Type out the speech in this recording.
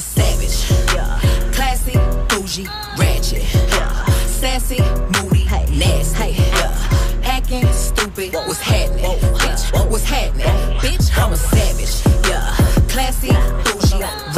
savage, yeah. classy, bougie, ratchet, yeah. sassy, moody, hey. nasty, hey. Yeah. Acting stupid, Whoa. what's happening, Whoa. bitch, Whoa. what's happening, bitch, I'm a savage, yeah. classy, bougie,